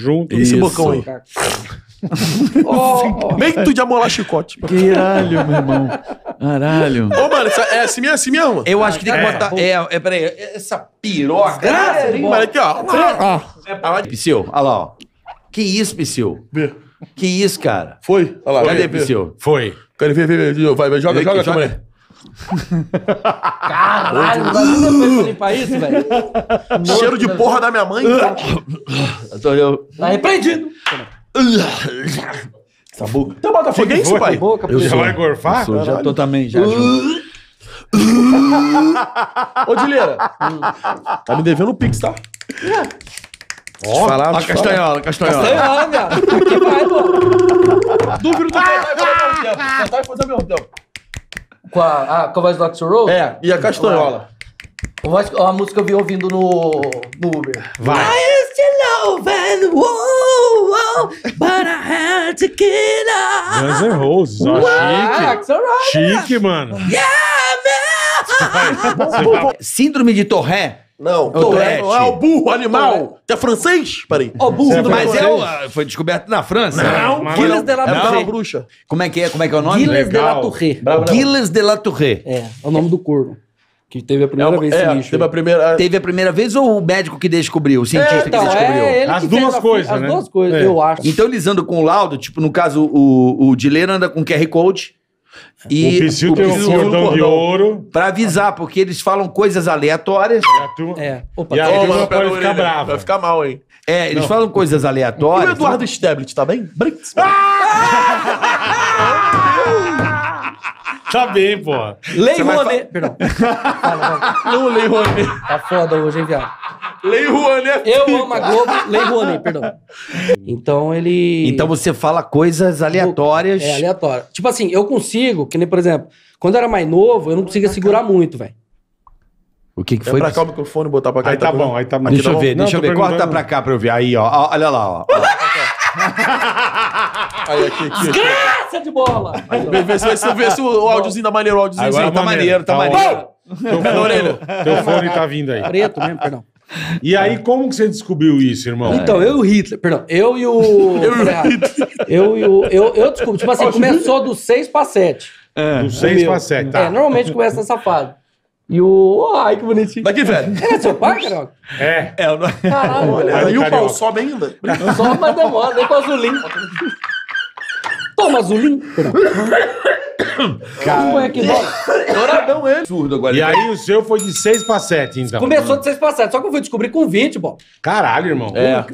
junto. Esse Isso. bocão aí. Que tu de amolar chicote. Ô, Caralho, meu irmão. Caralho. mano, essa- é assim mesmo, assim mesmo? Eu acho que tem que É. botar. É, é, peraí, essa piroca. Graça, hein, mano, aqui, ó. Ah, Psyu, olha lá, ó. Que isso, Psyu? vê. Que isso, cara? Foi. Olha lá. Cadê. Psyu? Foi. Quero ver, ver, ver. Vai, vai, joga, joga, aqui, joga. Caralho, não vai nem depois pra limpar isso, velho. Cheiro de porra da minha mãe. Tá repreendido. Essa boca. Então, botafoguense, Foi? pai? Boca, Já puxa. vai gorfar? Sou, já tô também, já. Ô, Dileira. Tá me devendo o Pix, tá? Ó, Falar, Ó, castanhola, castanhola. Castanhola, viado. Aqui vai, pô. Dúvida do mesmo tempo. Cantar e fazer ao mesmo tempo. Com a, com a voz do Axl Rose? É, e a castanhola. A, voz- a música eu vi ouvindo no, no Uber. vai. used to love and whoa, but I had to get up. Guns N' Roses, ó, chique. Chique, mano. Síndrome de Torré. Não, Tourette. não é o burro, animal. Tu é francês? Peraí. Ó, burro do Mas é o, foi descoberto na França. Não, mas Gilles de la É causa da Touré. bruxa. Como é que é? Como é que é o nome? Gilles de la Legal. Touré. Gilles de la Touré. É, é o nome do corno. Que teve a primeira vez esse É, bicho. teve a primeira... Teve a primeira vez ou o médico que descobriu? O cientista então, que descobriu? é ele As que duas fez a- coisas, As né? duas coisas, É. eu acho. Então eles andam com o laudo, tipo, no caso, o, o Dileira anda com QR Code. E O Psyu tem um cordão de ouro. Pra avisar, porque eles falam coisas aleatórias. E a turma- É. Opa, E a tá- turma pode ficar orelha. brava. Vai ficar mal, hein? É, eles falam coisas E o aleatórias. Eduardo Stablet, tá bem? Brinks. Tá bem, pô. Lei Você Rouanet. Perdão. Fala, fala. Não, Lei Rouanet. Tá foda hoje, hein, viado? Lei Rouanet. Eu amo a Globo, Lei Rouanet, perdão. Então ele. Então você fala coisas aleatórias. É aleatório. Tipo assim, eu consigo, que nem, por exemplo, quando eu era mais novo, eu não conseguia segurar muito, velho. O que, que foi? pra cá o microfone, botar pra cá. Aí tá bom, aí tá bom. Deixa tá eu ver, Não, deixa eu ver. Corta pra cá pra eu ver. Aí, ó. ó, Olha lá, ó. Aí, aqui, aqui. aqui. Graça de bola! Vê, vê, se- vê, vê se o áudiozinho da maneiro, o áudiozinho. Agora tá maneiro, tá ótimo. maneiro. Teu fone, teu fone tá vindo aí. Preto mesmo, perdão. E aí, como que você descobriu isso, irmão? Então, eu e o Hitler, perdão, eu e o. Eu e o Hitler. Eu e o. Eu, eu desculpa, tipo assim, começou do 6 pra 7. Do 6 pra 7, tá? É, normalmente começa nessa fase. E o. Ai, que bonitinho. Daqui, velho. É seu pai, Carioca? É. É, eu não- Caralho, Olha, no o pau sobe ainda. Só mais demora, nem com azulinho. Toma. Cara, põe aqui, bola. Douradão ele. Surdo agora. E aí, o seu foi de 6 pra 7, então. Começou de 6 pra 7, só que eu fui descobrir com 20, bom. Caralho, irmão. É.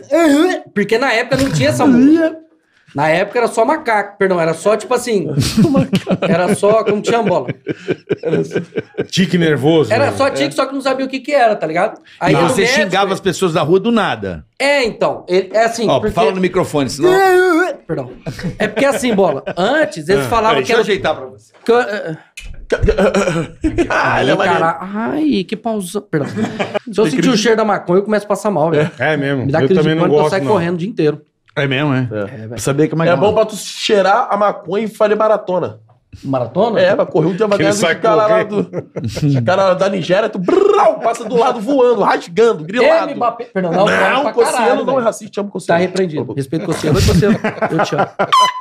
Porque na época não tinha essa música. Na época era só macaco, perdão, era só tipo assim. era só, como tinha bola. Tique nervoso. Era né? só tique, só que não sabia o que que era, tá ligado? E o você médico- xingava as pessoas da rua do nada. É, então. ele- É assim. Ó, porque... fala no microfone, senão. Perdão. É porque assim, bola. Antes eles falavam que Deixa eu ajeitar pra você. que eu- eh, Ah, ele Ai, é cara, ai, que pausa. Perdão. Se eu sentir o cheiro da maconha, eu começo a passar mal, velho. É mesmo. Me dá eu também não pânico, eu gosto, saio não. correndo o dia inteiro. É mesmo, é? É, é que É bom pra tu cheirar a maconha e fazer maratona. Maratona? É, pra correr um dia vai sai dos caras lá do. Os caras da Nigéria, tu brrrau, passa do lado voando, rasgando, grilado. Mbappé. Perdão, não, Não, Cossiano não é racista, te amo Tá Cossiano. repreendido. Respeito o Cossiano. Oi, Cossiano. Eu te amo.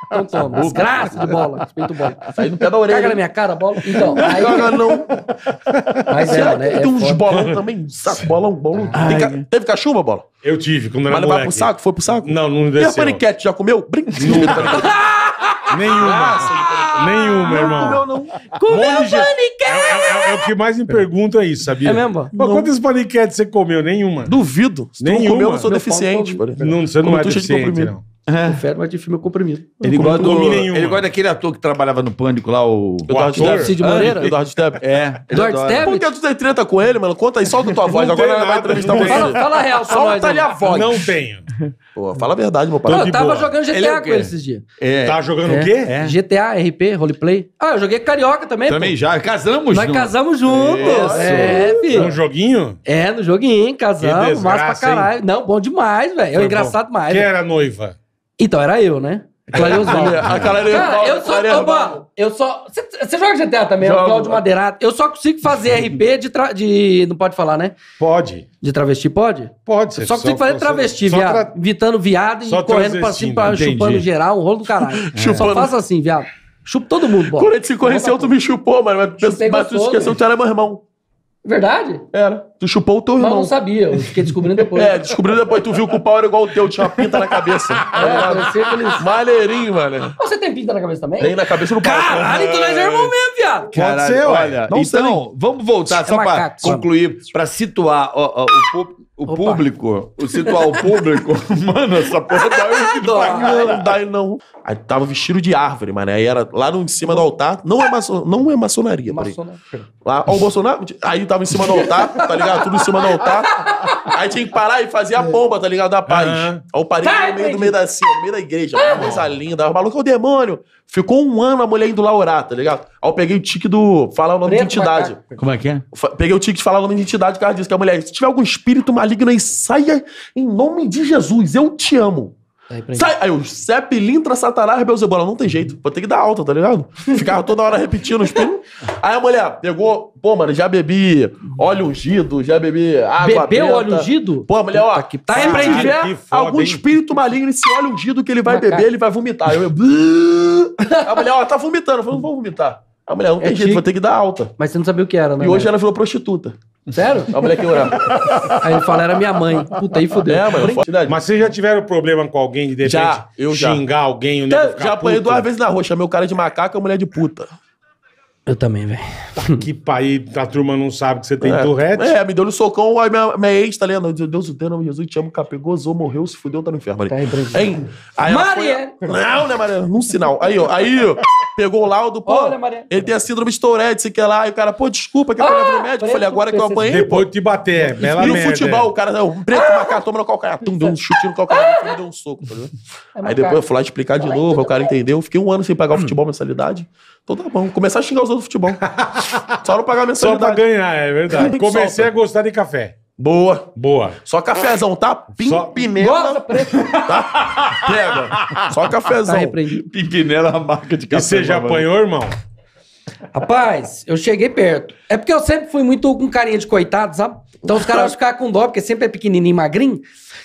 Então toma. Desgraça de bola. Respeito o bola. Sai no pé da orelha. Caga na minha cara, bola. Então, aí... Caga não. Mas é, né? É tem uns bolão também? Saco, bolão, bolão. Ca- Teve cachumba, bola? Eu tive, quando era Mas levar moleque. pro saco? Foi pro saco? Não, não E a desceu. paniquete, já comeu? Brinca. Nenhuma. Nenhuma, irmão. Não, não. Comeu paniquete! É, é- é o que mais me perguntam é isso, sabia? É mesmo? Mas quantas paniquetes você comeu? Nenhuma. Duvido. Se tu não Nenhuma. comeu, eu não sou Meu deficiente. Não, você não é deficiente, comprimido. Não. Confere, mas de filme é comprimido. Ele gosta, do, ele gosta daquele ator que trabalhava no Pânico lá, o. Eduardo? Stepp. Cid Moreira? Eduardo Stepp. É. Eduardo. Stepp? Por que tu tem treta com ele, mano? Conta aí, solta a tua voz. Não Agora ela vai entrevistar não você. Fala, fala a real. Solta ali a voz. Não tenho. Pô, fala a verdade, meu Não, pai. de eu tava boa. jogando Ele é GTA com ele esses dias. É. Tá jogando É. o quê? É. GTA, RP, roleplay. Ah, eu joguei carioca também, Também pô. já. Casamos, Nós não? casamos juntos. Isso. É, filho. Um joguinho? É, no joguinho, casamos, massa pra caralho. Não, bom demais, velho. É engraçado demais. Quem era noiva? Então, era eu, né? É é Cara, eu só. é mano, eu só. Você joga GTA também, é o Jogo. Cláudio Madeirato. Eu só consigo fazer RP de, tra- de. Não pode falar, né? Pode. De travesti, pode? Pode. Eu só consigo fazer travesti, só viado. tra- Evitando viado e só correndo pra cima, pra chupando geral, um rolo do caralho. Eu Só Chupando. faço assim, viado. Chupo todo mundo, Quando bola. a gente se conheceu, tu me chupou, mano. Mas, mas tu esqueceu que tu era meu irmão. Verdade? Era. Tu chupou o teu Mas eu irmão. não sabia, eu fiquei descobrindo depois. É, descobriu depois, tu viu que o pau era igual o teu, tinha uma pinta na cabeça. Tá É, aqueles... Maneirinho, mano. Você tem pinta na cabeça também? Tem na cabeça do pau. Caralho, então nós é irmão mesmo, viado. Pode ser, olha, Não sei. então, vamos voltar É só pra macaco, sabe? concluir, pra situar ó, ó, o, pu- o Opa. público, o situar o público. Mano, essa porra dói Não, dá não. Aí tava vestido de árvore, mano. Aí era lá no, em cima do altar. Não é, maçon, não é maçonaria, peraí. Lá, ó, o Bolsonaro, aí tava em cima do altar, tá ligado? Tudo em cima do altar. Aí tinha que parar e fazer a bomba, tá ligado? Da paz. Aham. Aí eu parei Tá, no meio do meio da assim, no meio da igreja, uma coisa linda. O maluco é o demônio. Ficou um ano a mulher indo lá orar, tá ligado? Aí eu peguei o tique do. falar o nome Preto, de entidade. macaco. Como é que é? Peguei o tique de falar o nome de entidade, o cara disse que a mulher, se tiver algum espírito maligno aí, saia em nome de Jesus, eu te amo. Aí. Sai! Aí o Sepilintra, Satanás, Beelzebub. Não tem jeito. Vou ter que dar alta, tá ligado? Ficava toda hora repetindo os. Aí a mulher pegou... Pô, mano, já bebi óleo ungido, já bebi água Bebeu óleo ungido? Pô, a mulher, ó... Que tá repreendido. Se algum hein? espírito maligno, esse óleo ungido que ele vai beber, ele vai vomitar. Eu... A mulher, ó, tá vomitando. Eu falei, não vou vomitar. A mulher, não tem É jeito, tique. vou ter que dar alta. Mas você não sabia o que era, né? E hoje ela virou prostituta. Sério? A mulher que orava. Aí ele fala, era minha mãe. Puta, aí fudeu. É, mano. Mas vocês já tiveram problema com alguém de, de Já, repente eu já. xingar alguém? o nego Já, ficar já apanhei puto? duas vezes na rua. Chamei o cara de macaco e a mulher de puta. Eu também, velho. Que país, a turma não sabe que você tem é. Tourette. É, me deu no socão, aí minha, minha ex, tá ligado? Deus, o teu nome de Jesus, te amo, capê, gozou, morreu, se fudeu, tá no inferno. Tá ali. repreendido. Hein? Aí ela Maria! foi- Não, né, Maria? Num sinal. Aí, ó, aí, ó, pegou o laudo, pô, Olha, Maria. ele tem a síndrome de Tourette, sei que lá. Aí o cara, pô, desculpa, que eu Ah, no médico. Eu falei, agora que eu apanhei, pô. Depois de te bater, é bela E no merda. futebol, é. o cara, o preto macaco, toma no calcanhar, tum, deu um chute no calcanhar, me deu um soco, tá ligado? É Aí depois eu fui lá explicar de novo, aí o cara entendeu. Fiquei um ano sem pagar o futebol mensalidade. Então tá bom, começar a xingar os outros do futebol. Só não pagar a Só pra mensalidade. ganhar, é verdade. Comecei a gostar de café. Boa. Boa. Só cafezão, tá? Só- Pimpinela, Gosta, preto. tá? Pega. Só Tá cafezão. repreendido. Pimpinela é a marca de E você já mano. apanhou, irmão? Rapaz, eu cheguei perto. É porque eu sempre fui muito com carinha de coitado, sabe? Então os caras ficavam com dó, porque sempre é pequenininho, magrinho.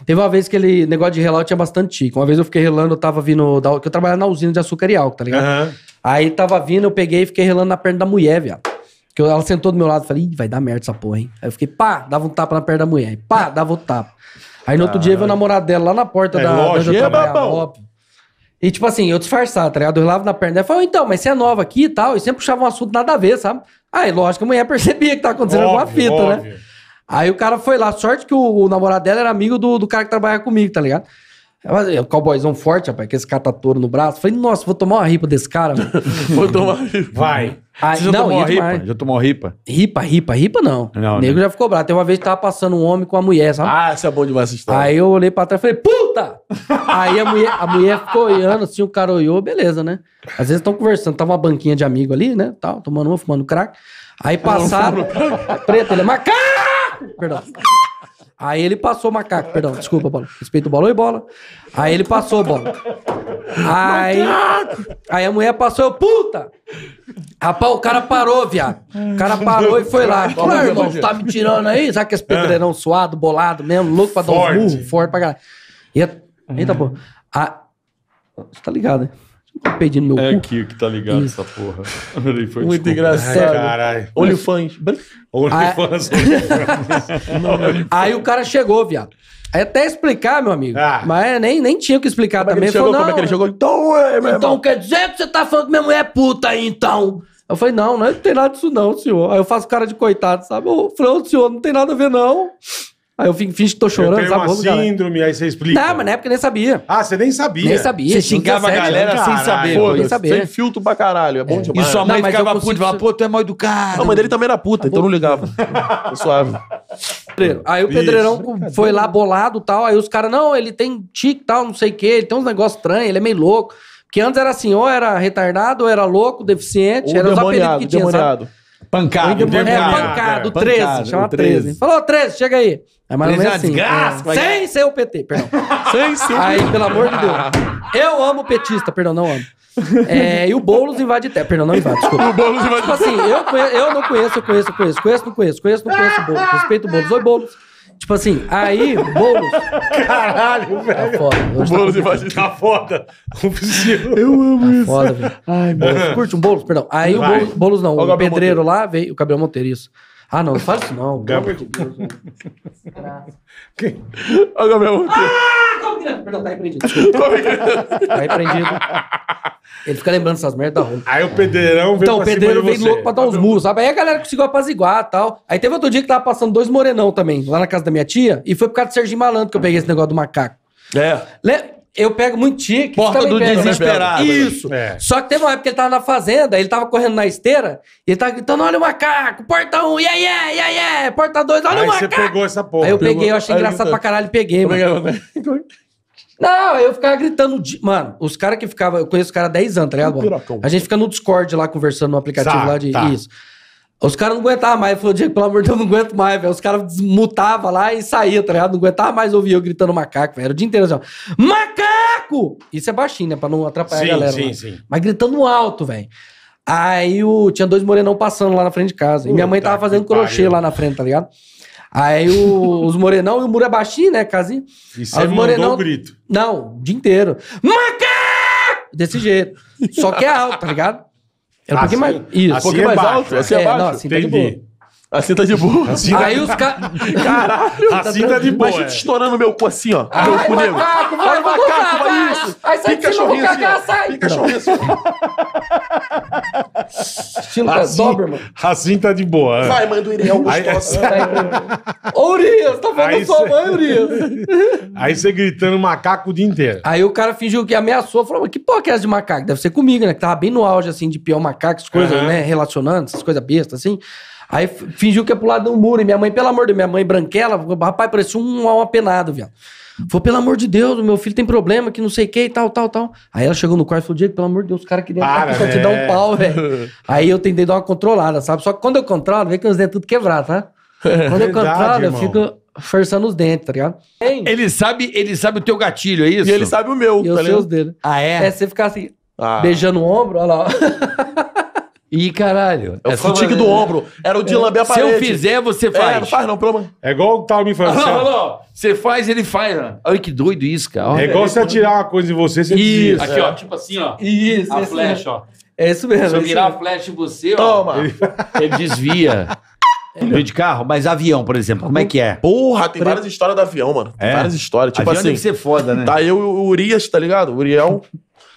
Teve uma vez que ele, negócio de relar, eu tinha bastante tique. Uma vez eu fiquei relando, eu tava vindo, da, que eu trabalhava na usina de açúcar e álcool, tá ligado? Aham. Aí tava vindo, eu peguei e fiquei relando na perna da mulher, viado. Que ela sentou do meu lado, falei, Ih, vai dar merda essa porra, hein? Aí eu fiquei, pá, dava um tapa na perna da mulher. Pá, dava outro tapa. Aí no outro dia veio o namorado dela lá na porta É da, da lógico, onde eu óbvio. E tipo assim, eu disfarçava, tá ligado? Eu relava na perna dela e falava, então, mas você é nova aqui e tal. E sempre puxava um assunto nada a ver, sabe? Aí, lógico, a mulher percebia que tava acontecendo alguma Óbvio, fita, né? óbvio. Aí o cara foi lá, sorte que o, o namorado dela era amigo do, do cara que trabalha comigo, tá ligado? É o cowboyzão forte, rapaz, que esse catatouro no braço. Falei, nossa, vou tomar uma ripa desse cara, mano. Vou tomar. Vai. Aí, Você já não, tomou uma ripa? Já tomou uma ripa? Ripa, ripa, ripa não. Não, o nego né? já ficou bravo. Tem uma vez que tava passando um homem com a mulher, sabe? Ah, isso é bom demais essa história. Aí eu olhei pra trás e falei, puta! Aí a mulher, a mulher ficou olhando assim, o cara olhou, beleza, né? Às vezes estão conversando, tava uma banquinha de amigo ali, né? Tal, tomando uma, fumando crack. Aí passaram. Preto, ele é macaco! Perdão. Aí ele passou macaco, perdão, desculpa, bola. Respeito o bola e bola. Aí ele passou, bola. Aí, aí a mulher passou, eu, puta! Rapaz, o cara parou, viado. O cara parou e foi lá. Falou, "Ah, irmão, tá me tirando aí? Sabe que esse pedreirão suado, bolado mesmo, louco pra dar uns murros, forte pra caralho. Eita, pô. A... Você tá ligado, né? Pedindo meu É cu. aqui que tá ligado Isso. essa porra. Muito engraçado. caralho. Olifãs. OnlyFans. Aí o cara chegou, viado. Aí até explicar, meu amigo. Ah. Mas nem, nem tinha o que explicar Como é que também. ele chegou? Falou, Como é que ele "Não, chegou? Então, é, meu Então quer dizer que você tá falando que minha mulher é puta aí, então? Eu falei, não, não tem nada disso não, senhor. Aí eu faço cara de coitado, sabe? Eu falei, ô, senhor, não tem nada a ver, não. Aí eu fingo, finge que tô Eu chorando, tenho sabe? uma síndrome, aí você explica. Não, mas na época eu nem sabia. Ah, você nem sabia. Nem sabia. Você tinha xingava a 17 galera anos. sem Caralho. saber. Pô. nem saber. Sem filtro pra caralho. É bom E demais. sua mãe Não, mas ficava eu puta e consigo falava, pô, tu é mal educado. Não, mas dele também era puta, então não ligava. Tô suave. pedreiro. Aí o Isso, pedreirão foi lá bolado e tal. Aí os caras, não, ele tem tique e tal, não sei o quê, ele tem uns negócios estranhos, ele é meio louco. Porque antes era assim, ou era retardado, ou era louco, deficiente, Ou era os apelidos demoniado, que tinha, sabe? demoniado. Pancado. É, pancado, é. 13, Pancado, chama o 13. 13. Falou, 13, chega aí. É mais ou 13 é menos assim. desgraça, é. Sem ser o PT, perdão. Sem ser. Aí, pelo amor de Deus. Eu amo petista, perdão, não amo. É, e o Boulos invade terra. Perdão, não invade, desculpa. O Boulos invade Tipo assim, eu, conhe- eu não conheço, eu conheço, eu conheço. Conheço, não conheço. Conheço, não conheço o Boulos. Respeito o Boulos. Oi, Boulos. Tipo assim, aí, Boulos. Caralho, Tá velho. foda. O Hoje tá Boulos invade Tá foda. Eu amo Tá foda, velho. Ai, meu Curte um Boulos, perdão. Aí o Vai. Boulos, Boulos não, o o pedreiro lá veio, o Gabriel Monteiro, isso. Ah, não, não faz isso não. Pelo amor Gabriel- de Deus. velho. Olha o Gabriel Monteiro. Como que é? Perdão, tá repreendido. desculpa. Tá repreendido. Ele fica lembrando essas merdas da rola. Aí o pedreirão veio Então, o pra cima pedreiro de veio você. louco pra dar uns murros, sabe? Aí a galera conseguiu apaziguar e tal. Aí teve outro dia que tava passando dois morenão também, lá na casa da minha tia, e foi por causa do Serginho Malandro que eu peguei esse negócio do macaco. É. Le- Eu pego muito tique. Porta você do pega, né? desesperado. Isso. É. Só que teve uma época que ele tava na fazenda, ele tava correndo na esteira, e ele tava gritando, olha o macaco, porta um, yeah, yeah, yeah, yeah, porta dois, olha Aí o você macaco. pegou essa porra. Aí eu peguei, eu achei Aí engraçado eu- pra caralho e peguei, é mano. é? Não, eu ficava gritando. de- Mano, os caras que ficavam. Eu conheço os caras há 10 anos, tá ligado? Pirocão. A gente fica no Discord lá conversando no aplicativo Tá, lá de. tá. Isso. Os caras não aguentavam mais. Falou, Diego, pelo amor de Deus, eu não aguento mais, velho. Os caras desmutavam lá e saía, tá ligado? Não aguentava mais ouvir eu gritando macaco, velho. Era o dia inteiro assim, ó. Macaco! Isso é baixinho, né? Pra não atrapalhar Sim, a galera. sim, lá. sim. Mas gritando alto, velho. Aí o... tinha dois morenão passando lá na frente de casa. E minha mãe Puta tava fazendo crochê pariu. lá na frente, tá ligado? Aí o- os morenão e o muro é baixinho, né, casinha? E Aí você morenão- o grito. Não, o dia inteiro. Macaco! Desse jeito. Só que é alto, tá ligado? Era um pouquinho Assim- mais. Isso. Um assim pouquinho é mais baixo, alto, é. assim é É, baixo. não, assim tá de boa. Assim tá de boa. Assim, Aí os caras. Caralho. assim tá de boa. Imagina é. estourando meu cu assim, ó. Ai, meu cu negro. macaco, vai, macaco, vai vai. isso. Aí sai de cima, vou assim, cagar, ó. sai. Pica cachorrinho assim. Estilo Assim, Doberman. assim tá de boa. é. Vai, mãe do Iriel, gostosa. Ô, Urias, tá falando Aí sua cê- mãe, Urias. Aí você gritando macaco o dia inteiro. Aí o cara fingiu que ameaçou, falou, mas que porra que é essa de macaco? Deve ser comigo, né? Que tava bem no auge, assim, de peão macaco, essas coisas, né? Relacionando, essas coisas bestas, assim. Aí fingiu que ia pro lado do muro. E minha mãe, pelo amor de Deus, minha mãe branquela, rapaz, parecia um um apenado, viado. Falou, pelo amor de Deus, o meu filho tem problema, que não sei o que e tal, tal, tal. Aí ela chegou no quarto e falou, Diego, pelo amor de Deus, os caras queriam Para, pra te dar um pau, velho. Aí eu tentei dar uma controlada, sabe? Só que quando eu controlo, vê que os dentes tudo quebrados, tá? Quando eu Verdade, controlo, eu fico forçando os dentes, tá ligado? Ele sabe, ele sabe o teu gatilho, é isso? E ele sabe o meu, E eu tá sei os ligado? dele. Ah, É, é? você ficar assim, Ah. beijando o ombro, olha lá. ó. Ih, caralho. É o futique do ombro. Era o de lamber a Se parede. eu fizer, você É, faz. não faz não, pelo amor. É igual o tal me assim, olha lá. Você faz, ele faz. ó. Olha que doido isso, cara. É igual você atirar uma coisa em você, você Isso. desvia. Aqui, ó, tipo assim, ó. Isso, A flecha, ó. É isso mesmo. Se eu é virar a flecha em você, ó, Toma. ele desvia. Desvia de carro, mas avião, por exemplo, como é que é? Porra, tem várias histórias do avião, mano. Tem É? várias histórias. Tipo avião assim, deve ser foda, né? tá eu e o Urias, tá ligado? O Uriel.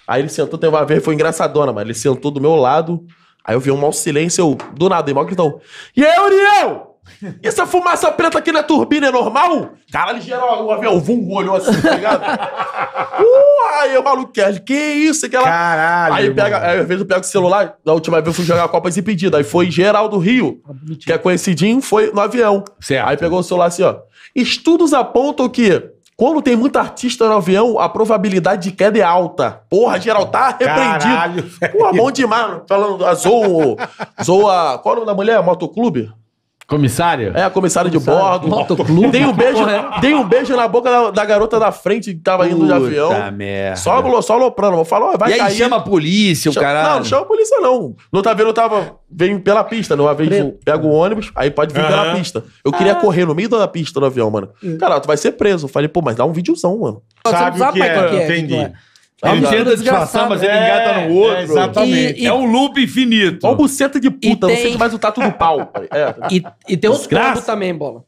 Aí ele sentou, tem uma vez, foi engraçadona, mano. Ele sentou do meu lado. Aí eu vi um mau silêncio, eu, do nada, e mal gritão. E aí, Uriel? E essa fumaça preta aqui na turbina é normal? Caralho, geral, o avião, vum, olhou assim, tá ligado? uh, aí o maluco, que, que isso? Que ela... Caralho. Aí, pega, aí às vezes eu pego o celular, da última vez eu fui jogar a Copa Desimpedida. Aí foi geral do Rio, que é conhecidinho, foi no avião. Certo. Aí pegou o celular assim, ó. Estudos apontam que quando tem muito artista no avião, a probabilidade de queda é alta. Porra, geral tá repreendido. Caralho. Porra, bom demais. Falando, a Zou, Zoa, qual é o nome da mulher? Motoclube? Comissário? É, a comissária de bordo. Motoclube? Tem um beijo, Porra, tem um beijo na boca da, da garota da frente que tava indo de avião. Puta merda. Só, só aloprando. Vou falar, ó, vai e aí cair. chama a polícia, o caralho. Não, não chama a polícia, não. No outra vez eu tava. Vem pela pista, né? Uma vez eu pego o ônibus, aí pode vir pela Aham. pista. Eu queria correr no meio da pista do avião, mano. Cara, tu vai ser preso. Eu falei, pô, mas dá um videozão, mano. Sabe não o que é, que é, entendi. que é. Ele tenta disfarçar, mas ele É, engata no outro. é, exatamente. E- É um loop infinito. Ó, o buceta de puta, E não sei tem- que mais o tato do pau. É. E, e tem os combos também, bola.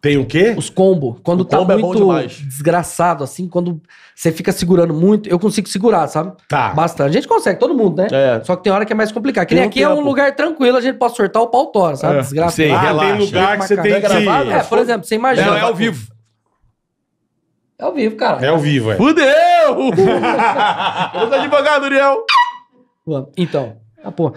Tem o quê? Os combos. Quando O tá combo é muito demais. desgraçado, assim, quando você fica segurando muito, eu consigo segurar, sabe? Tá. Bastante. A gente consegue, todo mundo, né? É. Só que tem hora que é mais complicado. Que nem um aqui é um tempo. lugar tranquilo, a gente pode sortar o pau tora, sabe? Desgraça. Sei. Ah, relaxa. tem lugar que você tem É gravado? que... É, por exemplo, você imagina. Não, é ao vivo. É ao vivo, cara. É ao vivo, é. Fudeu! eu sou advogado, Uriel. Então. Ah, pô. O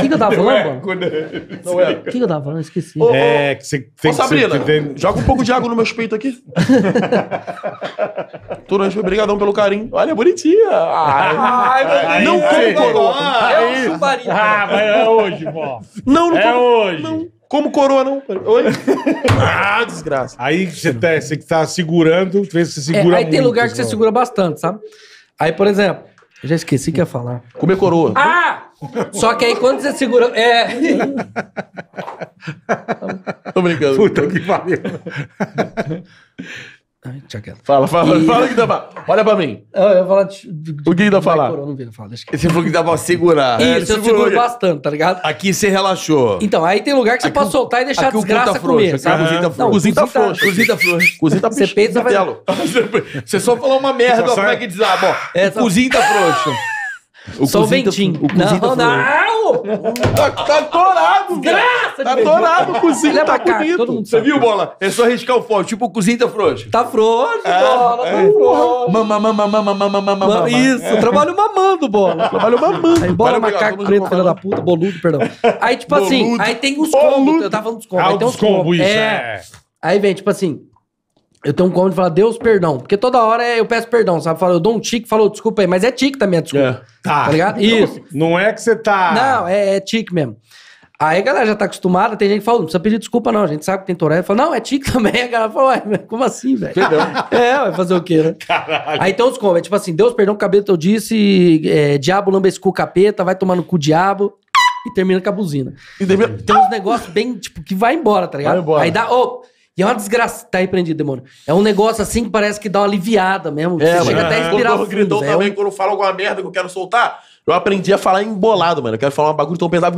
que, que eu tava falando, é. O que, que eu tava falando? Esqueci. Ô, É, que você tem Ô, que Sabrina, você tem- joga um pouco de água no meu peito aqui. Turante, obrigadão pelo carinho. Olha, bonitinha. Ai, Aí não como coroa. É o chuparinho. Ah, mas é hoje, pô. Não, não É como. hoje. Não, como coroa, não. Oi? Ah, desgraça. Aí você tá, você que tá segurando, vê se você É, segura aí tem muito, lugar que você segura bastante, sabe? Aí, por exemplo, eu já esqueci o que ia falar. Comer coroa. Ah! Só que aí quando você segura. É. Tô brincando. Puta que pariu. Ai, quieto. Fala, fala, fala que dá pra... Olha pra mim. Ah, Eu ia falar de. de- O que ainda de- falar? Coroa, Não vi, não fala, deixa. Você falou que dá pra segurar. É, Isso, eu segurou seguro aqui. bastante, tá ligado? Aqui você relaxou. Então, aí tem lugar que você Aqui pode o- soltar e deixar a o tá desgraça frouxo, comer, aqui sabe? o cozinho tá Não, frouxo. Cozinho tá cozinho frouxo. Cozinho tá tá Você você vai- Telo. Você só falou uma merda, como é que desaba? Ó, É, o só- cozinho tá frouxo. O Só o tá ventinho. O cozinho tá não, não! Tá, tá atorado, Tá de atorado o cozinho, é tá macaco, bonito. todo mundo Você viu, bola? É só riscar o fogo. Tipo, o cozinho tá frouxo. Tá frouxo, bola, tá frouxo. Mama, mama, mama, mama, mama, mama. Isso, eu trabalho mamando, bola. Trabalho mamando. Aí bola, obrigado, macaco preto, filho da puta, boludo, perdão. Aí, tipo assim, Boludo. aí tem os combos, eu tava falando dos combos. Ah, aí tem os combos. isso, é. é. Aí vem, tipo assim, eu tenho um combo de falar Deus perdão. Porque toda hora eu peço perdão, sabe? Fala, eu dou um tique, falou desculpa aí, mas é tique também, a desculpa. É. Tá. Tá ligado? Isso. Não é que você tá. Não, é, é tique mesmo. Aí a galera já tá acostumada, tem gente que fala, não precisa pedir desculpa não, a gente sabe que tem Tourette. Fala, não, é tique também. A galera fala, ué, como assim, velho? É, vai fazer o quê, né? Aí tem uns combos, é tipo assim, Deus perdão, cabelo eu disse, é, diabo lamba esse cu capeta, vai tomar no cu diabo e termina com a buzina. Deve- Tem uns negócios bem, tipo, que vai embora, tá ligado? Vai embora. Aí dá, ô, e é uma desgraça, tá repreendido, demônio. É um negócio assim que parece que dá uma aliviada mesmo, É, você chega mano. até a Quando respirar eu fundo, gritão velho. também, quando eu falo alguma merda que eu quero soltar, eu aprendi a falar embolado, mano. Eu quero falar um bagulho tão pesado.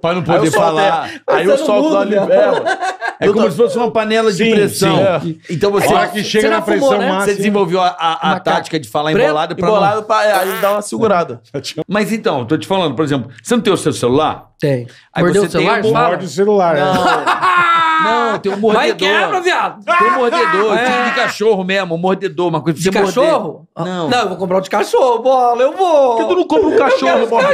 Pra não poder falar. é, Aí eu solto ali. viado. É. É como se fosse uma panela de Sim, pressão. sim, Então você, hora que chega Você na pressão né? máxima. você desenvolveu a, a- a Macaco. tática de falar embolado pra não... Embolado, pra, é, aí dá uma segurada. Mas então, tô te falando, por exemplo, você não tem o seu celular? Tem. Aí Mordeu você o celular? tem um Fala. Morde o celular. Não, tem um mordedor. Vai quebra, viado. Tem um mordedor, É. tipo de cachorro mesmo, um mordedor, uma coisa pra De você morder. cachorro? Não. Não, eu vou comprar um de cachorro, bola, eu vou. Por que tu não compra um cachorro, mano?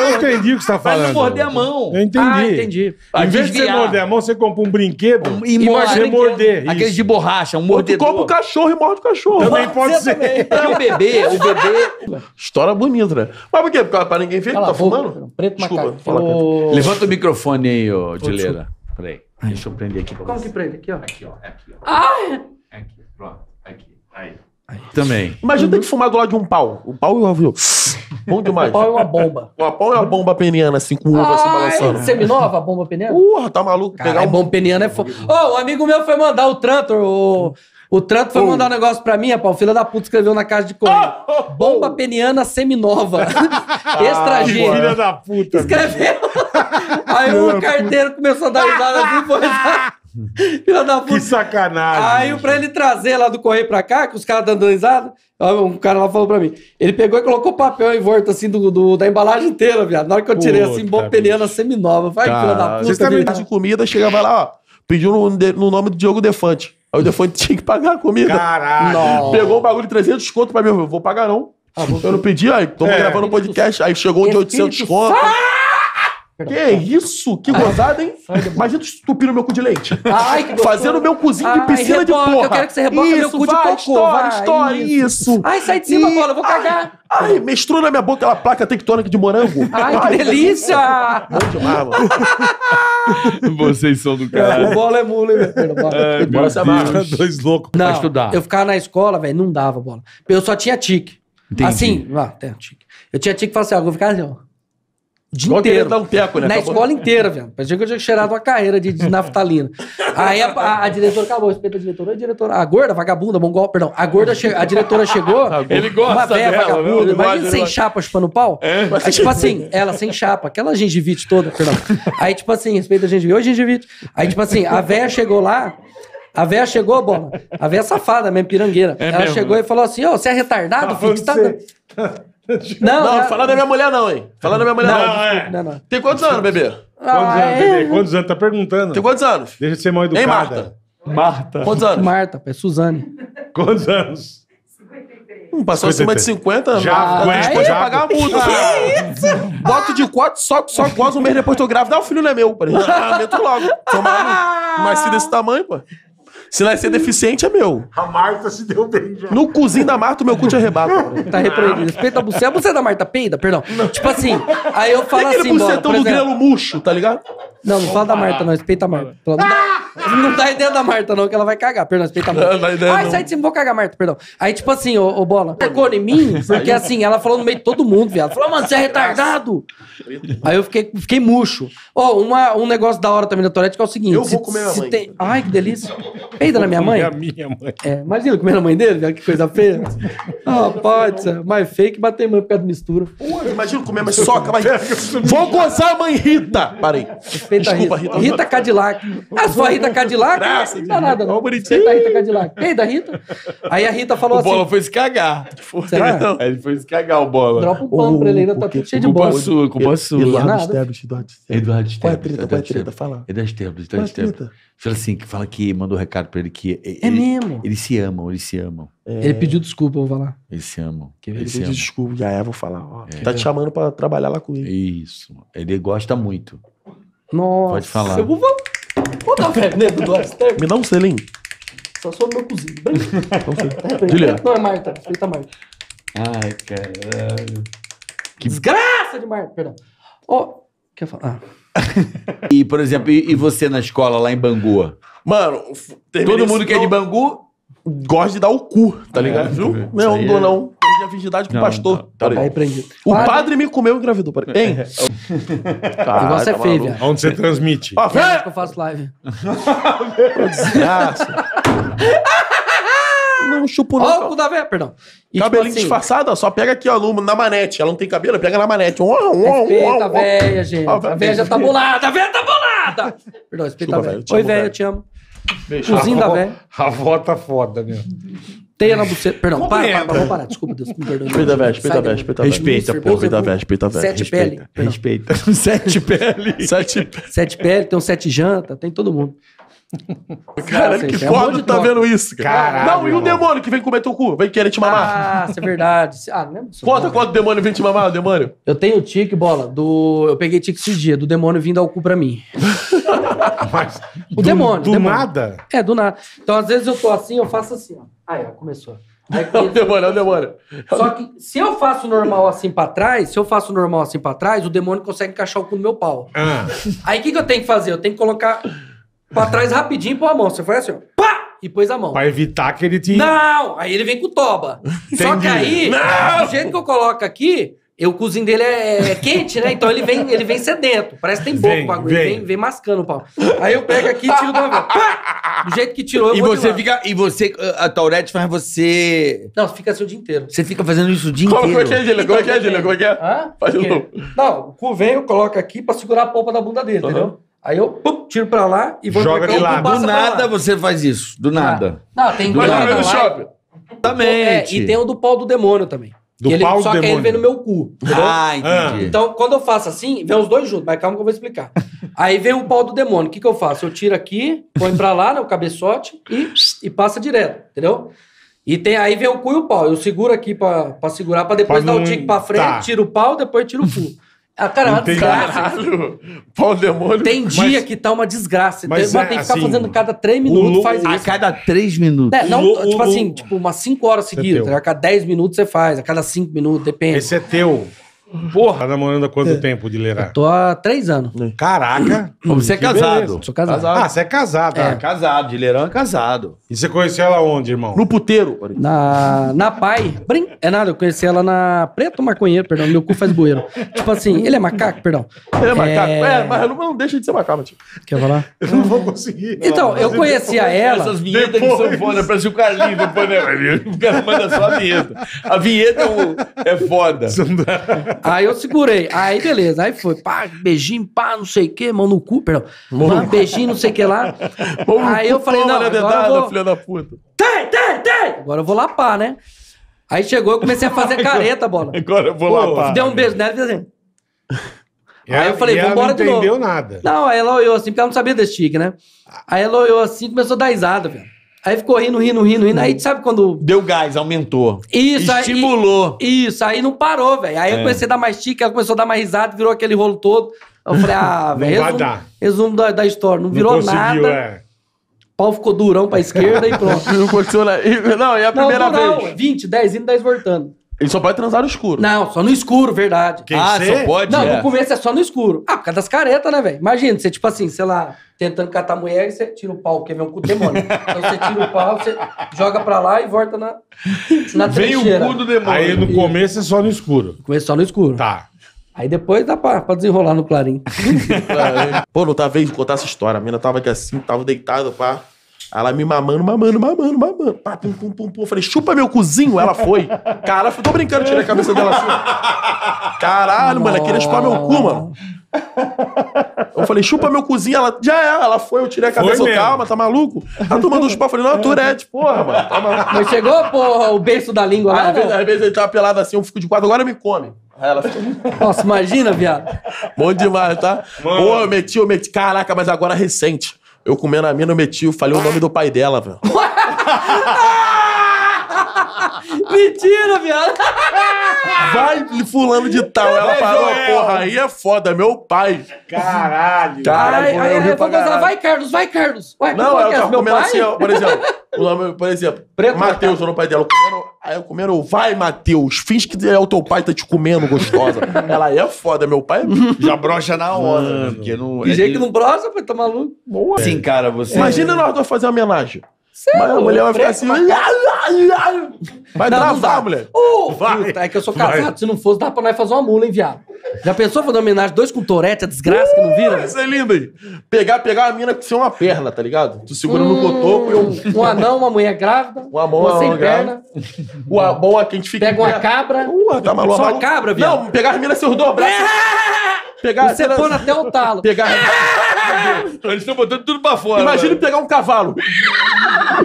Eu entendi o que você tá falando. não morder a mão. Eu entendi. Ah, entendi. Em vez de você morder a mão, você compra um brinquedo Um- e, e morde você morder. Aqueles de borracha, um Ou tu mordedor. compra o cachorro e morde o cachorro. Também pode ser. Porque o bebê, o bebê... História bonita, né? Mas por quê? Porque pra ninguém ver tá fumando? Preto Desculpa, fala, Levanta o microfone aí, ô, Dileira. Peraí, deixa eu prender aqui pra Como você. que prende? Aqui, ó. Aqui, ó. Aqui, ó. Ai! Aqui, pronto. Aqui. Aí. Também. Imagina ter que fumar do lado de um pau. O pau e o avião. Bom demais. O pau é uma bomba. Uma pau é uma bomba peniana, assim, com o ovo assim balançando. Seminova, a bomba peniana? Porra, tá maluco? Cara, Pegar é um... bom peniano é foda. Ô, um amigo meu foi mandar o Trantor, o... O Trantor foi mandar um negócio pra mim, rapaz. O filho da puta escreveu na casa de correio. Bomba peniana seminova. Extra G. Filha da puta. Escreveu. Aí o carteiro começou a dar risada assim, foi. Filha da Que puta. sacanagem. Aí bicho. pra ele trazer lá do correio pra cá, que os caras dando risada, um cara lá falou pra mim. Ele pegou e colocou papel em volta assim do, do- da embalagem inteira, viado. Na hora que eu tirei assim, bomba peniana seminova. Vai, filha da puta. você também de comida, chegava lá, ó. Pediu no, no nome do Diogo Defante. Aí o Defante tinha que pagar a comida. Caralho. Não. Pegou um bagulho de 300 conto pra mim. Eu vou pagar não. eu não pedi, aí tamo É. gravando um podcast. Aí chegou um de 800 Espírito conto. Que isso? Que gozada, hein? Imagina tu estupir no meu cu de leite. Ai, que gostoso. Fazendo meu cozinho de Ai, piscina de reboca, porra. eu quero que você reboque meu isso, cu de vai, cocô, Estoura, vai, estoura, isso. isso. Ai, sai de cima, Ih, bola, eu vou cagar. Ai, mestrou na minha boca aquela placa tectônica de morango. Ai, que delícia! Bom demais, mano. Vocês são do o bola é mula, hein, meu filho, bola. Bora se amarra. Dois loucos. Não, estudar. eu ficava na escola, velho, não dava bola. Eu só tinha tique. Entendi. Assim, ah, tem tique. Eu tinha tique e falava assim, ó, vou ficar assim, ó. O dia inteiro. dar um teco, né? Na Acabou. escola inteira, velho. Parecia que eu tinha cheirado uma carreira de, de naftalina. Aí a, a- a diretora acabou, respeita a diretora. Oi, diretora. A gorda, vagabunda, mongol, perdão. A gorda, che- a diretora chegou. Ele gosta uma véia dela, vagabunda. Ele Imagina sem chapa chupando pau. É. Aí, tipo assim, ela sem chapa, aquela gengivite toda, perdão. Aí, tipo assim, respeita a gengivite. Oi, gengivite. Aí, tipo assim, a véia chegou lá. A véia chegou, bola. A véia safada, mesmo, pirangueira. ela mesmo, chegou né? e falou assim: Ô, você é retardado, Tá filho? Você tá... Não, Não, ela- fala da minha mulher não, hein? Fala da minha mulher Não, não. É. não, não. Tem quantos anos, bebê? Quantos Ah, anos, é. bebê? Quantos anos? Tá perguntando. Tem quantos anos? Deixa de ser mal Hein, educada. Marta? Marta. Quantos anos? Marta, é Suzane. Quantos anos? Hum, passou acima de 50, Já, aguenta, já. pagar a multa. Boto de quatro, só, só goza um mês depois tô grávida. Ah, o filho não é meu. Falei, ah, meto logo. Tomar nasci desse tamanho, pô. Se nascer deficiente, é meu. A Marta se deu bem já. No cozinho da Marta, o meu cu te arrebata. Tá repreendido. Respeita a buceta. A buceta da Marta peida, perdão. Tipo assim, aí eu falo aquele assim, bola, bucetão por do exemplo. grelo murcho, tá ligado? Não, não fala da Marta, não. Respeita a Marta. Não dá, não dá ideia da Marta, não, que ela vai cagar. Perdão, respeita a Marta. Não dá ideia, Ai, não. sai de cima, vou cagar, Marta, perdão. Aí, tipo assim, ô, ô Bola, pegou em mim, porque assim, ela falou no meio de todo mundo, viado. Falou, mano, você é retardado. Aí eu fiquei, fiquei murcho. Ó, uma- um negócio da hora também da Tourette que é o seguinte. Eu vou comer minha se mãe. tem- Ai, que delícia. Peida na minha mãe? É a minha mãe. É, imagina comer na mãe dele, viado, que coisa feia. Ah, pode ser. Mais feio que bater mãe por causa de mistura. Pô, imagina comer, mas soca, mas... Vou gozar, mãe Rita! Parei. Respeita Desculpa, a Rita. Rita. Rita Cadillac. Ah, se for a Rita Cadillac, Graças não dá nada. Não. Respeita a Rita Cadillac. Ei, da Rita. Aí a Rita falou O Bola assim: foi se cagar. será? Não. Aí ele foi se cagar, o Bola. Dropa um pano pra ele ainda, tá tudo cheio de Culpa bola. sua, culpa sua. Eduardo. Esteves, Eduardo Esteves. Eduardo Qual é a Esteves, treta? Qual é a treta? Esteves. Fala. Eduardo Esteves, é Eduardo Esteves. Fala assim, que fala que mandou um recado pra ele que... É mesmo. Eles se amam, eles se amam. Ele pediu desculpa, eu vou falar. Eles se amam. Ele pediu desculpa, já é, vou falar. Ó, Tá te chamando pra trabalhar lá comigo. Isso. Ele gosta muito. Nossa. Pode falar. Eu vou, vou, dar um do Aster. Me dá um selinho. Só sou meu cozinho. Não sei. Juliano. Não é Marta, respeita a Marta. Ai, caralho. Que desgraça de Marta, perdão. Ó, quer falar? Ah. E, por exemplo, e, e você na escola lá em Bangu? Mano, Todo mundo que é de Bangu? gosta de dar o cu, tá ligado? Viu? Isso Não, aí não dou é- não. Perdi a virgindade pro Não, pastor. não, tá Parei. Aí prendi. O padre me comeu e engravidou. Parei. Hein? O negócio é tá feio, viado. Onde você transmite? Ó, velho, gente que eu faço live. desgraça. Não chupo Ó, o não. cu da véia, perdão. E, Cabelinho tipo assim, disfarçado, ó, só pega aqui, ó, no- na manete. Ela não tem cabelo, pega na manete. Uau, uau, uau, Respeita a uau. véia, gente. Ó, A véia já tá bolada, a véia tá bolada. Perdão, respeita Desculpa, a véia. véia, eu te Oi, amo, véia, eu te amo. Beijo. Cozinho da véia. A avó tá foda, meu. Teia na buceta. Perdão, para, para, Compreenda. para, vamos parar. Desculpa, Deus, me perdoe. Respeita a véia, respeita a daí. respeita a véia. Respeita, pô. Respeita a Deus, véia, respeita a véia. Sete pele. Respeita. Sete pele. Sete Sete pele, tem um sete janta, tem todo mundo. Caralho, Nossa, que é foda de tá vendo isso, cara. Caralho, Não, e o demônio que vem comer teu cu? Vem querer te mamar. Ah, isso é verdade. Ah, disso. Conta quanto o demônio vem te mamar, o demônio. Eu tenho tique, bola, do... Eu peguei tique esses dias, do demônio vindo ao cu pra mim. Mas, O demônio, Do demônio. nada. É, do nada. Então, às vezes eu tô assim, eu faço assim, ó. Aí, ó, começou. Aí, É o demônio, é o demônio. Só que se eu faço normal assim pra trás, se eu faço normal assim pra trás, o demônio consegue encaixar o cu no meu pau. Ah, Aí o que, que eu tenho que fazer? Eu tenho que colocar pra trás rapidinho e pôr a mão. Você foi assim, ó. Pá! E pôs a mão. pra evitar que ele te... Não! Aí ele vem com o toba. Só que aí, do jeito que eu coloco aqui, eu, o cozinho dele é, é quente, né? Então ele vem, ele vem sedento. Parece que tem pouco Vem, o bagulho. Ele vem. vem, vem mascando o pau. Aí eu pego aqui e tiro de uma vez. Pá! Do jeito que tirou, eu E vou de você lado. fica. E você. A Taurete faz você. Não, fica assim o dia inteiro. Você fica fazendo isso o dia Como, como é inteiro. que é, Gília? Como é que é, Gília? Como é que é? Hã? Faz de O quê? novo. Não, o cu vem, eu coloco aqui pra segurar a polpa da bunda dele, entendeu? Aí eu pum, tiro pra lá e vou Joga pra cá, de lado. Do nada você faz isso. Do nada. Não, tem Do nada. no shopping. É, Exatamente. e tem o do pau do demônio também. Do ele- pau do só que aí ele demônio. vem no meu cu. entendeu? Ah, entendi. Então, quando eu faço assim, vem os dois juntos, mas calma que eu vou explicar. Aí vem o pau do demônio. O que, que eu faço? Eu tiro aqui, põe pra lá, né, o cabeçote, e, e passa direto, entendeu? E tem, aí vem o cu e o pau. Eu seguro aqui pra, pra segurar, pra depois Pra dar o tique pra frente, tá. tiro o pau, depois tiro o cu. Ah, cara, é uma Entendi. desgraça. Caralho. Pau demônio. Tem dia Mas- que tá uma desgraça. Mas Tem, é, tem que ficar assim, fazendo cada três minutos, faz A isso. cada três minutos. É, não, o- tipo o- assim, o- tipo umas 5 horas é seguidas. teu. tá? A cada 10 minutos você faz, a cada 5 minutos, depende. Esse é teu. Porra. Tá namorando há quanto tempo de lerá? Tô há 3 anos. Caraca. Você é casado. beleza. Sou casado. Casado. Ah, você é casado. É, ah. casado. Dileirão é casado. E você conheceu ela onde, irmão? No puteiro. Na, na Pai. Brin... É nada, eu conheci ela na Preto Maconheiro, perdão. Meu cu faz bueiro. tipo assim, ele é macaco, perdão. Ele é macaco. É. É, mas não, não deixa de ser macaco, tio. Quer falar? Eu não vou conseguir. Então, eu conhecia ela. Essas vinhetas Depois. que são foda, parece o Carlinhos depois, né? O cara manda só a vinheta. A vinheta é, o- é foda. Aí eu segurei. Aí beleza. Aí foi, pá, beijinho, pá, não sei o que, mão no cu, perdão. Pá, beijinho, não sei o que lá. Aí eu falei, não, agora eu vou... filha da puta. Tem, tem, tem! Agora eu vou lapar, né? Aí chegou, eu comecei a fazer careta, bola. Agora eu vou Pô, pá. Deu um beijo nela e fez assim. E Aí eu falei, vambora não de novo. entendeu nada. Não, aí ela olhou assim, porque ela não sabia desse tique, né? Aí ela olhou assim e começou a dar risada, velho. Aí ficou rindo, rindo, rindo, rindo. Aí sabe quando. Deu gás, aumentou. Isso, aí. Estimulou. Isso, aí não parou, velho. Aí eu comecei a dar mais tique, ela começou a dar mais risada, virou aquele rolo todo. Eu falei, ah, Não velho. vai Resumo, dar. resumo da, da história. Não Não virou conseguiu, nada. é. Pau ficou durão pra esquerda e pronto. Não aconteceu nada. Não, e a Não, primeira durão, vez. 20, 10 indo, 10 voltando. Ele só pode transar no escuro. Não, só no escuro, verdade. Quem, ah, cê? só pode? Não, é. no começo é só no escuro. Ah, por causa das caretas, né, velho? Imagina, você, tipo assim, sei lá, tentando catar a mulher e você tira o pau, quer ver um cu demônio. Então você tira o pau, você joga pra lá e volta na, na Vem o trincheira. cu do demônio. Aí no começo é só no escuro. Começa só no escuro. Tá. Aí depois dá pra, pra desenrolar no clarim. Pô, não tá vez de contar essa história. A mina tava aqui assim, tava deitada, pá. Ela me mamando, mamando, mamando, mamando. Pá, pum, pum, pum, pum. Eu falei, chupa meu cozinho. Ela foi. Caralho, eu tô brincando, tirei a cabeça dela assim. Caralho, mano, ela queria chupar meu cu, mano. Eu falei, chupa meu cozinho. Ela, já é. Ela foi, eu tirei a cabeça. Foi mesmo. calma, tá maluco? Tá tomando chupar. Eu falei, não, é Tourette, porra, mano. Tá maluco. Mas chegou, porra, o beiço da língua lá? Às vezes, não? às vezes ele tava pelado assim, eu fico de quatro, agora me come. Aí ela fica, Nossa, imagina, viado. bom demais, tá? Mano. Pô, eu meti, eu meti. Caraca, mas agora recente. Eu comendo a mina, eu meti, eu falei o nome do pai dela, velho. Mentira, viado. Vai fulano de tal. Ela É, falou, Joel. porra, aí é foda, meu pai. Caralho. Caralho, Aí, eu aí, ri eu pra caralho. vai, Carlos, vai, Carlos. Ué, Não, qual ela é? tava Meu comendo pai? assim, ó, por exemplo. o nome, por exemplo, Preto Matheus, o pai dela. Comendo, aí eu comendo, vai, Matheus, finge que é o teu pai tá te comendo, gostosa. ela aí é foda, meu pai. Já brocha na hora. Porque não, De é jeito que não brosa, pô, tá maluco. Boa. Assim, cara, você... Imagina nós dois fazer uma homenagem. É Mas a mulher vai ficar assim. pra Vai Não, não dá. mulher. Uh, Vai. puta, é que eu sou Vai. casado. Se não fosse, dá pra nós fazer uma mula, hein, viado? Já pensou fazer uma homenagem? Dois com torete, a desgraça que não vira? Isso é lindo aí. Pegar, pegar a mina com ser uma perna, tá ligado? Tu segura no cotoco e eu. Um anão, uma mulher grávida. Uma mão, uma sem uma perna. O a- bom é que a gente fica. Pega uma cabra. Uh, tá maluco. Só uma cabra, viado. Não, pegar as minas seus dois braços. Pegar Você põe até o talo. Pegar. Eles estão botando tudo pra fora. Imagine mano. pegar um cavalo.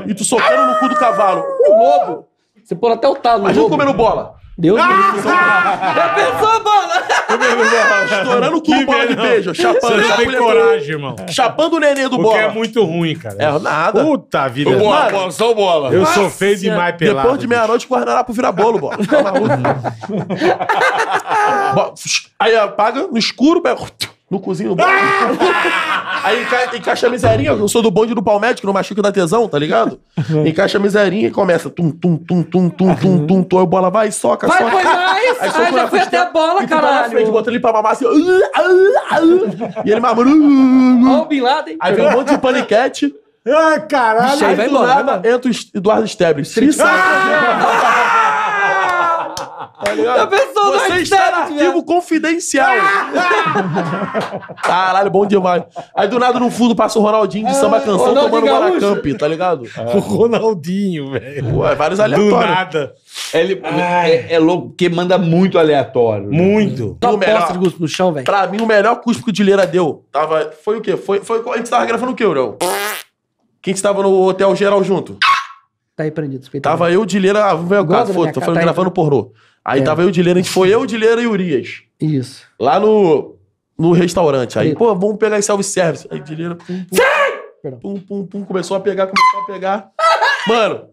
E tu socando no cu do cavalo. O lobo. Você põe até o talo Imagina lobo. comendo bola. Deus me livre. Já pensou, bola? Estourando o cu do bola de beijo. Você Chapando. não tem chapando- coragem, irmão. Chapando o nenê do Porque bola. é muito ruim, cara. É, nada. Puta vida. O bola, Mano, bola, só o bola. Eu sou Nossa feio Senhora. demais pelado. Depois de meia-noite, o guardanapo vira bolo, bola. Tá maluco? Bo- Aí apaga no escuro, pega no cozinho do bola. Aí enca- encaixa a miserinha. Eu sou do bonde do palmético, no machuco da tesão, tá ligado? Encaixa a miserinha e começa. Tum, tum, tum, tum, tum, tum, tum, tum. Aí a bola vai, soca, Vai, soca. põe mais. Aí Ah, soca já foi até costela, a bola, e tu vai na frente, caralho. bota ele pra mamar assim. E ele mamando. Ó o Bin Laden. Aí vem um monte de paniquete. Ai, caralho. Aí Aí vai do embora, vai nada entra o Eduardo. Tá ligado? Já pensou, Você está no arquivo viado? confidencial. Caralho, bom demais. Aí do nada no fundo passa o Ronaldinho de samba canção Ronaldinho tomando. Guaracamp, tá ligado? O Ronaldinho, velho. Ué, vários Do aleatórios. nada. Ele é, é louco porque manda muito aleatório. Muito. Só O melhor. de no chão, velho. Pra mim, o melhor cuspo que o Dileira deu tava. Foi o quê? Foi, foi, a gente tava gravando o quê, Uriel? Quem que tava no Hotel Geral junto? Tá aí prendido. Tava eu, Dileira, ah, vamos ver o Gosta caso, da foi, minha tô falando tá gravando pornô. Aí É. tava eu, Dileira, a gente foi eu, Dileira e Urias. Isso. Lá no, no restaurante. Aí, pô, vamos pegar esse self-service. Aí, Dileira, pum, pum, Perdão. pum, pum, pum, começou a pegar, começou a pegar. Mano,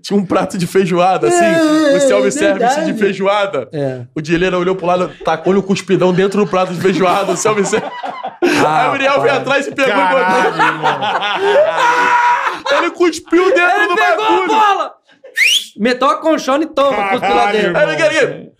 tinha um prato de feijoada, assim, É, o self-service verdade. de feijoada. É. O Dileira olhou pro lado, tacou-lhe o cuspidão dentro do prato de feijoada, o self-service. Aí o Uriel veio atrás e pegou e botou. Caralho, irmão. Ele cuspiu dentro Ele do pegou a bagulho. bola! Meteu a colchão e toma, Caralho, cuspiu lá dentro. Aí.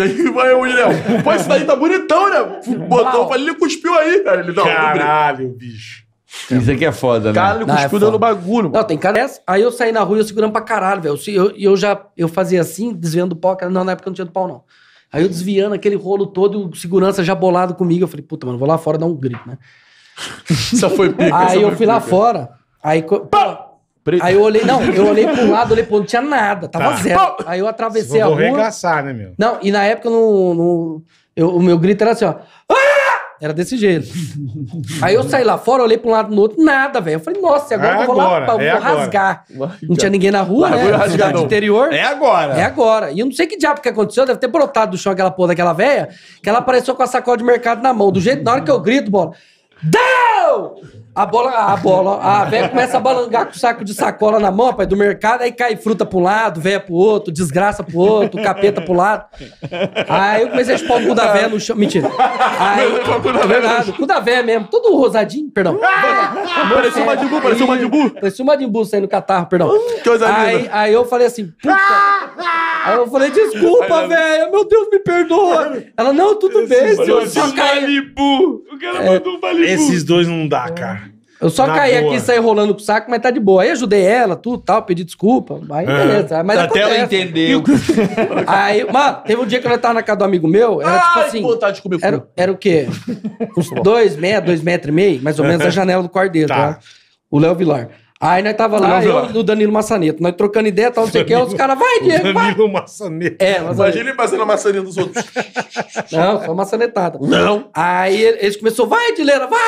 Aí vai o Uriel. Pô, esse daí tá bonitão, né? Botou, eu falei, ele cuspiu aí, cara. Ele não. Caralho, bicho. Isso aqui é foda, né? Cara, ele Não, é cuspiu foda. dentro do bagulho. Não, tem cara dessa. Aí eu saí na rua e eu segurando pra caralho, velho. E eu, eu já eu fazia assim, desviando do pau. cara, Não, na época não tinha do pau, não. Aí eu desviando aquele rolo todo, e o segurança já bolado comigo. Eu falei, puta, mano, vou lá fora dar um grito, né? Isso foi pica. Aí eu fui lá pica. fora. Aí, co- Pre- aí eu olhei, não, eu olhei pra um lado, olhei pro outro, não tinha nada, tava Tá. zero. Aí eu atravessei a Vou rua. arregaçar, né, meu? Não, e na época no, no- eu- o meu grito era assim, ó. "Ah!" Era desse jeito. Aí eu saí lá fora, olhei pra um lado e no outro, nada, velho. Eu falei, nossa, agora É eu vou lá, agora, pá, eu é vou agora. rasgar. Vai, Não tinha ninguém na rua, Largou né? Cidade interior. É agora. É agora. E eu não sei que diabo que aconteceu, deve ter brotado do chão aquela porra daquela véia, que ela apareceu com a sacola de mercado na mão. Do jeito, na hora que eu grito, bola. Deu! A bola, a bola, a velha começa a balangar com o saco de sacola na mão, pai, do mercado, aí cai fruta um lado, véia pro outro, desgraça pro outro, capeta pro lado. Aí eu comecei a chupar o cu da véia no chão. Mentira. Aí, é verdade, o cu da véia mesmo, todo rosadinho, perdão. Parecia o Madibu, parecia o Madibu. Parecia o Madimbu saindo catarro, perdão. Que coisa aí, aí eu falei assim, puta. Aí eu falei, desculpa, velho, meu Deus, me perdoa. Ela, não, tudo bem, senhor. Eu só Malibu. O cara mandou um Malibu. Esses dois não dá, cara. Eu só Na caí boa. aqui e saí rolando com o saco, mas tá de boa. Aí ajudei ela, tudo tal, pedi desculpa. Aí beleza. Mas Até ela acontece. entendeu. Aí, mano, teve um dia que ela tava na casa do amigo meu, era tipo Ai, assim. que vontade de comer cu. Era, era o quê? Uns dois metros, dois metros e meio, mais ou menos, a janela do quarto dele, Tá. tá? O Léo Vilar. Aí nós tava lá, eu e o Danilo Massaneto, nós trocando ideia, tal, não sei o que, os caras, vai, Diego, vai. Danilo Maçaneta. É, Imagina ele passando a maçaninha dos outros. Não, só maçanetada. Não. Aí eles começaram, vai, Dileira, vai!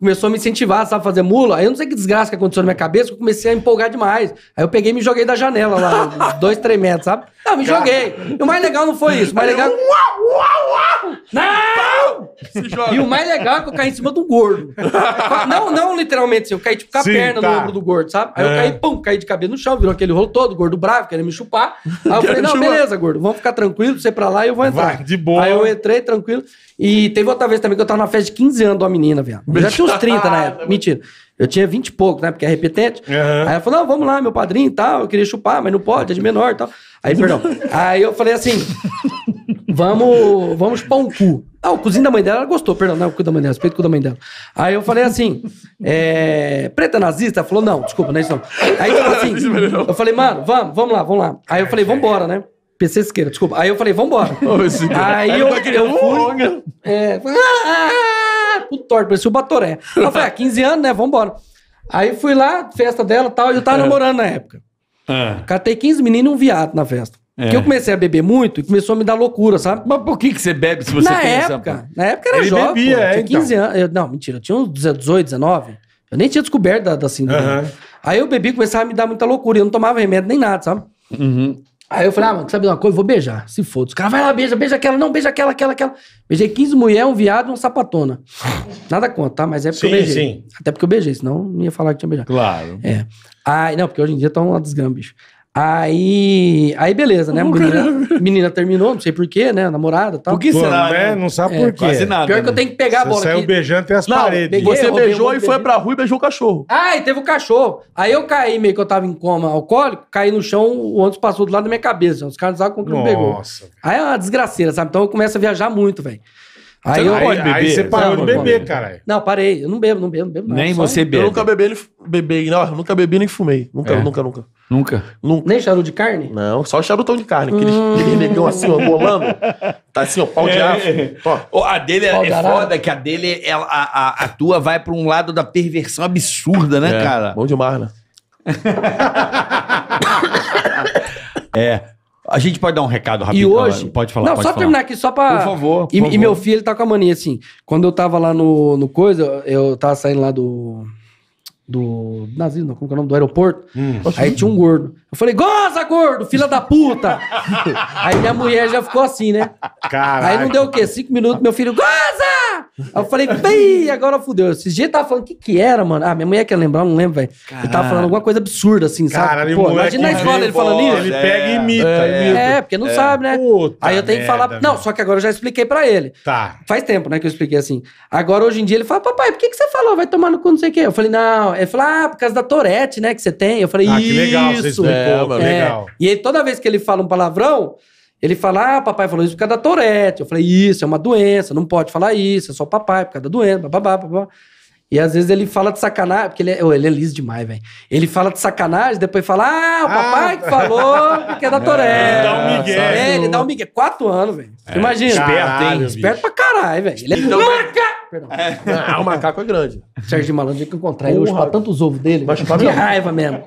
Começou a me incentivar, sabe, fazer mula. Aí eu não sei que desgraça que aconteceu na minha cabeça, eu comecei a empolgar demais. Aí eu peguei e me joguei da janela lá, dois, três metros, sabe? Não, me joguei. E o mais legal não foi isso. O mais legal. Não! Se joga. E o mais legal é que eu caí em cima do gordo. Não, não literalmente assim, eu caí tipo com a Sim, perna tá. no ombro do gordo, sabe? Aí eu É. caí, pum, caí de cabeça no chão, virou aquele rolo todo, gordo bravo, querendo me chupar. Aí eu falei, não, beleza, gordo, vamos ficar tranquilo, você pra lá e eu vou entrar. Vai, de boa. Aí eu entrei tranquilo. E teve outra vez também que eu tava na festa de 15 anos de uma menina, viado. Eu já tinha uns 30 na época. Mentira. Eu tinha 20 e pouco, né? Porque é repetente. Aham. Aí ela falou: não, vamos lá, meu padrinho e tal. Eu queria chupar, mas não pode, é de menor e tal. Aí, perdão. Aí eu falei assim: vamos, vamos chupar um cu. Ah, o cozinho da mãe dela, ela gostou, perdão, não, o cu da mãe dela, respeito o cu da mãe dela. Aí eu falei assim: é, preta nazista? Ela falou: não, desculpa, não é isso não. Aí, tipo assim, eu falei, mano, vamos, vamos lá, vamos lá. Aí eu falei: vambora, né? PC esquerda, desculpa. Aí eu falei: vambora. Aí eu, eu fui. É, falei, ah, tudo torto, parecia o Batoré. Aí Eu falei, ah, 15 anos, né? Vambora. Aí fui lá, festa dela e tal, e eu tava namorando na época. Ah. Catei 15 meninos e um viado na festa. Porque eu comecei a beber muito e começou a me dar loucura, sabe? Mas por que, que você bebe se você na tem essa- época, na época era Ele jovem, bebia, pô, é, tinha então. 15 anos. Eu- não, mentira, eu tinha uns 18, 19. Eu nem tinha descoberto da, da síndrome. Aham. Aí eu bebi e começava a me dar muita loucura. Eu não tomava remédio nem nada, sabe? Aí eu falei, ah, mano, sabe de uma coisa? Eu vou beijar. Se foda. Os caras, vai lá, beija, beija aquela. Não, beija aquela, aquela, aquela. Beijei 15 mulheres, um viado e uma sapatona. Nada contra, tá? Mas é porque Sim, eu beijei. sim. Até porque eu beijei, senão não ia falar que tinha beijado. Claro. É. Aí, não, porque hoje em dia tá uma desgrama, bicho. Aí, aí beleza, né? Menina, menina terminou, não sei porquê, né? Namorada e tal. Por que Pô, será? né? né? Não sabe É, por quê. Quase nada. Pior que eu né? tenho que pegar a Você bola saiu aqui. beijando até as Não, paredes. peguei- Você roubei beijou um e monte foi pra rua e beijou o cachorro. Ah, e teve o cachorro. Aí eu caí meio que eu tava em coma alcoólico, caí no chão, o ônibus passou do lado da minha cabeça. Os caras não sabem como que não pegou. Nossa. Aí é uma desgraceira, sabe? Então eu começo a viajar muito, velho. Aí Você eu. não Aí, pode beber? aí você parou Não, de beber, caralho. Não, parei. Eu não bebo, não bebo, não bebo. nada, Nem você Eu bebe. nunca bebi, nem bebi, não, eu nunca bebi nem fumei. Nunca, É. nunca, nunca. Nunca. Nunca. Nem charuto de carne? Não, só o charutão de carne. Aquele, aquele negão assim, ó, bolando. Tá assim, ó, pau de aço. Ó, A dele é, é foda, que a dele, ela, a, a, a tua vai pra um lado da perversão absurda, né, é, cara? Bom demais, né? É. A gente pode dar um recado E rápido? hoje. Pode falar, Não, pode só falar. terminar aqui, só pra. Por favor, por E, favor. e meu filho ele tá com a mania assim. Quando eu tava lá no, no coisa, eu tava saindo lá do. Do. Nazismo, não, como que é o nome? Do aeroporto. Hum. Aí tinha um gordo. Eu falei, goza, gordo, filha da puta! Aí minha mulher já ficou assim, né? Caralho. Aí não deu o quê? Cinco minutos, meu filho, goza! Aí eu falei, pei, agora fudeu. Esses dias tava falando o que que era, mano. Ah, minha mulher quer lembrar, eu não lembro, velho. Ele tava falando alguma coisa absurda, assim, Caralho, sabe? Pô, imagina na escola ele falando isso. Ele É. pega e imita, É. imita. É, porque não sabe, né? Puta Aí eu tenho que falar. Não, só que agora eu já expliquei pra ele. Tá. Faz tempo, né, que eu expliquei assim. Agora, hoje em dia, ele fala, papai, por que, que você falou? Vai tomar no cu, não sei o quê. Eu falei, não. Ele falou, ah, por causa da Torete, né, que você tem. Eu falei, Ah, isso. que legal, você explicou, É, mano, É. legal. E aí, toda vez que ele fala um palavrão, ele fala, ah, papai falou isso por causa da Torete. Eu falei, isso, é uma doença, não pode falar isso, é só papai, por causa da doença, bababá, babá. E às vezes ele fala de sacanagem, porque ele é, ô, ele é liso demais, velho. Ele fala de sacanagem, depois fala, ah, o papai Ah. que falou porque é da Torete. dá um migué. É, ele dá um migué. Quatro anos, velho. Imagina. Caralho, Esperto pra caralho, velho. Ele é Então- Maca! Perdão. Ah, o macaco é grande. Sérgio Malandro, o dia que eu encontrar ele, eu vou Porra. chupar tantos ovos dele. Chupar que mesmo? raiva mesmo.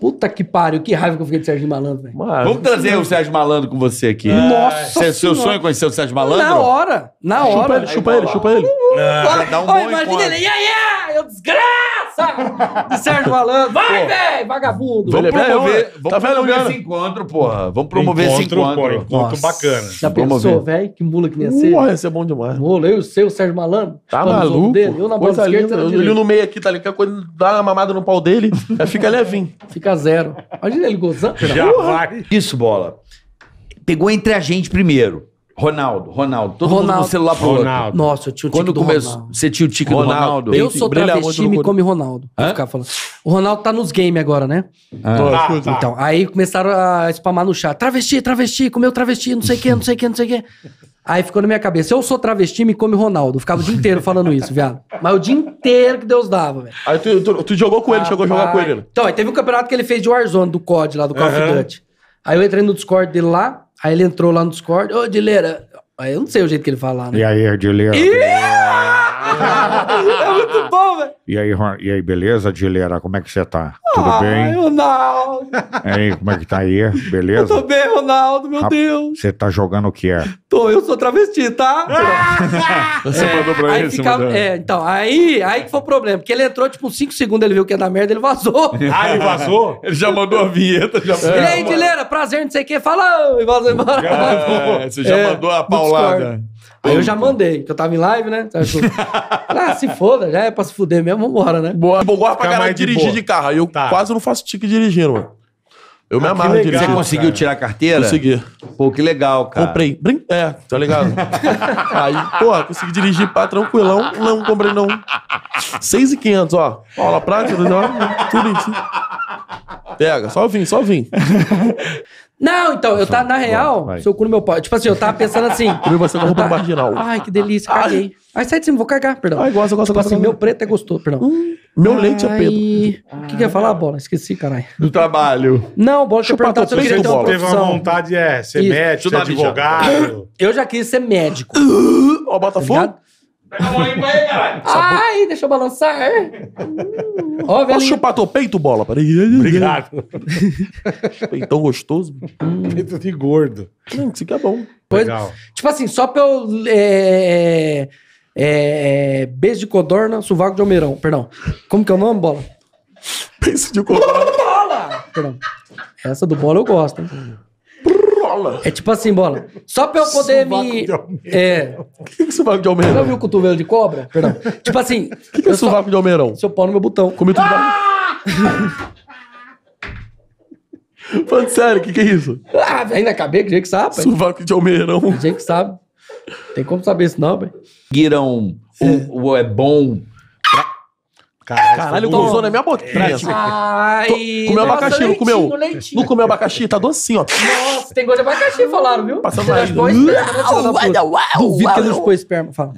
Puta que pariu, que raiva que eu fiquei de Sérgio Malandro, velho. Vamos trazer o Sérgio Malandro com você aqui. Nossa Seu, seu sonho é conhecer o Sérgio Malandro? Na hora, na Chupa hora. ele, chupa ele, chupa ele. Dá um bom imagina encontro. ele, ia, ia, eu desgraça! De Sérgio Malandro, vai, velho, vagabundo. Vamos promover, vamos tá promover esse encontro, porra. Vamos promover esse Encontro, encontro. pô, encontro Nossa. bacana. Já Vamos pensou, ver. velho? Que mula que ia ser? Porra, esse é bom demais. Mula, eu, o seu, o Sérgio Malandro. Tá maluco? Dele, eu na bola Coisa esquerda, linda. Ele no meio aqui, tá ligado? Quando dá uma mamada no pau dele, aí fica levinho. Fica zero. Imagina ele gozando. Já vai. Isso, bola. Pegou entre a gente primeiro. Ronaldo, Ronaldo. Todo mundo Ronaldo. no celular pro outro. Ronaldo. Nossa, eu tinha o Quando tique do começou, Ronaldo. você tinha o tique do Ronaldo. Eu sou brilha travesti muito e me come Ronaldo. Vou Hã? ficar falando. O Ronaldo tá nos games agora, né? Ah, tá. Então, aí começaram a spamar no chat. Travesti, travesti, comeu travesti, não sei o que, não sei o que, não sei o que. Aí ficou na minha cabeça. Eu sou travesti, me come Ronaldo. Eu ficava o dia inteiro falando isso, viado. Mas o dia inteiro que Deus dava, velho. Aí tu, tu- tu jogou com ele, chegou a jogar com Rapaz. ele. Então, aí teve um campeonato que ele fez de Warzone, do COD lá, do Call of. Duty. Aí eu entrei no Discord dele lá, aí ele entrou lá no Discord. Ô, Dileira. Aí eu não sei o jeito que ele fala né? E aí, Ardileira? é muito bom, velho. E aí, e aí, beleza, Ardileira? Como é que você tá? Tudo Ai, bem? Ronaldo. E aí, como é que tá aí? Eu tô Beleza? bem, Ronaldo, meu Rap- Deus. Você tá jogando o que é? Tô, eu sou travesti, tá? Você mandou pra aí ele, mandou. é, então, aí, aí que foi o problema. Porque ele entrou, tipo, uns 5 segundos, ele viu que ia dar merda, ele vazou. Ah, ele vazou? Ele já mandou a vinheta, já ele aí, Dileira, prazer, não sei o que, falou, e vazou embora. É, você já É, mandou a no paulada. Aí eu já mandei, que eu tava em live, né? Achou? ah, se foda, já é pra se fuder mesmo, vambora, né? Boa, eu gosto pra caralho de dirigir boa. de carro. Aí eu Tá. quase não faço tique dirigindo, mano. Eu me Ah, que amarro legal, dirigindo. Você conseguiu cara. tirar a carteira? Consegui. Pô, que legal, cara. Comprei. Brin... É, tá ligado? Aí, pô, consegui dirigir pá, tranquilão. Não comprei, não. 6,500, ó. Aula prática, ó, tudo isso. Pega, só vim, só vim. Não, então, eu tava, na real, vai. seu cu no meu pau. Tipo assim, eu tava pensando assim. Comi você com eu roupa tava- marginal. Ai, que delícia, caguei. Ai, sai de cima, vou cagar, perdão. Ai, gosta, gosta, Tipo gosta. assim, meu preto é gostoso, perdão. Meu leite é Pedro. Ai, O que que ia falar, bola? Esqueci, caralho. Do trabalho. Não, bola, deixa eu perguntar se eu queria ter uma. Teve uma vontade, é, ser Isso. médico, ser advogado. Eu já quis ser médico. Ó, Botafogo. Ligado? Ai, deixa eu balançar. Ó, Posso chupar teu peito, bola? Peraí. Obrigado. Peitão gostoso. Peito de gordo. Hum, isso aqui é bom. Pois- Legal. Tipo assim, só pra eu. É, é, beijo de codorna, sovaco de almeirão. Perdão. Como que é o nome, bola? Pensa de cobrar. Bola! Perdão. Essa do bola eu gosto, hein? É tipo assim, bola. Só pra eu poder me. de. É. O que que é sovaco de Já almeirão? viu o cotovelo de cobra? Perdão. Tipo assim. O que que é eu só- sovaco de almeirão? Seu pau no meu botão. Comi tudo. Falando sério, o que que é isso? Ah, ainda acabei, que jeito que sabe. pai. Sovaco de almeirão. Que jeito que sabe. Tem como saber isso, não, velho. Conseguiram o, o é bom. Caralho, ficou gozou na minha boquinha. Ai. Comeu abacaxi, não comeu? Não comeu abacaxi, tá docinho, ó. Nossa, tem gosto de abacaxi, falaram, viu? Passando já na né? Duvido que ele não chupou esperma. Fala.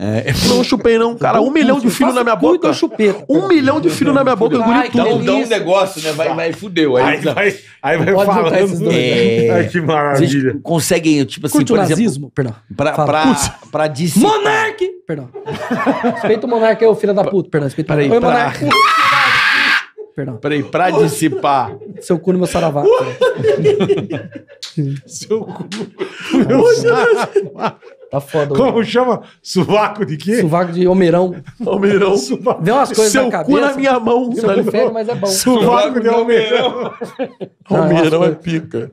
Não chupei, não. Cara, um milhão de filhos na minha boca. do chupeta. Um milhão de filhos na minha boca, eu engoli que tudo. Dá um, dá um negócio, né? Vai, vai fudeu. Aí, Aí vai, aí vai falando. É. Ai, que maravilha. conseguem, tipo assim, por exemplo? Perdão. pra, Fala. pra, pra dissipar. Monarque! Perdão. Respeita o Monarque, é o filho da puta. Perdão, respeita o Peraí, Oi, pra- Monarque. Perdão. Peraí, pra dissipar. Seu cu no meu saravá. Seu cu. Tá foda. Como? Como chama? Sovaco de quê? Sovaco de homeirão. Almeirão. Vê umas coisas Seu na cu cabeça. na minha mão. Seu cu fede, mas é bom. Sovaco de almeirão. Não, é pica.